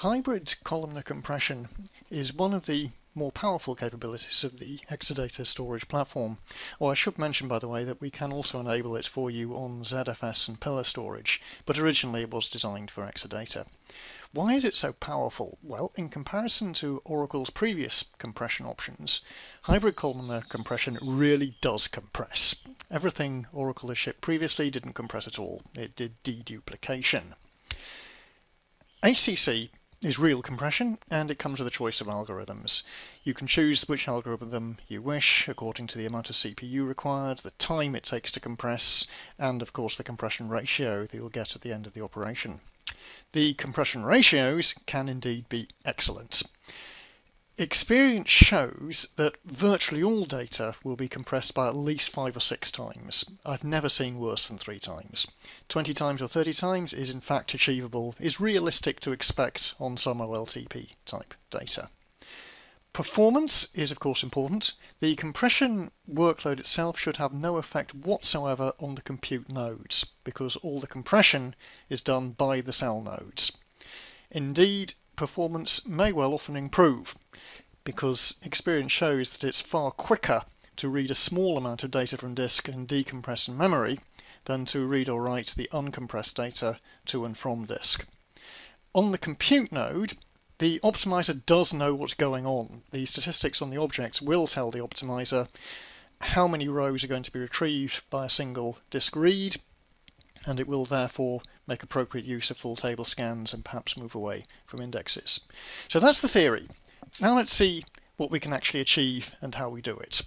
Hybrid columnar compression is one of the more powerful capabilities of the Exadata storage platform. Or I should mention, by the way, that we can also enable it for you on ZFS and Pillar storage, but originally it was designed for Exadata. Why is it so powerful? Well, in comparison to Oracle's previous compression options, hybrid columnar compression really does compress. Everything Oracle has shipped previously didn't compress at all. It did deduplication. HCC is real compression and it comes with a choice of algorithms. You can choose which algorithm you wish according to the amount of CPU required, the time it takes to compress, and of course the compression ratio that you'll get at the end of the operation. The compression ratios can indeed be excellent. Experience shows that virtually all data will be compressed by at least five or six times. I've never seen worse than three times. 20 times or 30 times is in fact achievable, is realistic to expect on some OLTP type data. Performance is of course important. The compression workload itself should have no effect whatsoever on the compute nodes because all the compression is done by the cell nodes. Indeed, performance may well often improve because experience shows that it's far quicker to read a small amount of data from disk and decompress in memory than to read or write the uncompressed data to and from disk. On the compute node, the optimizer does know what's going on. The statistics on the objects will tell the optimizer how many rows are going to be retrieved by a single disk read and it will therefore make appropriate use of full table scans and perhaps move away from indexes. So that's the theory. Now let's see what we can actually achieve and how we do it.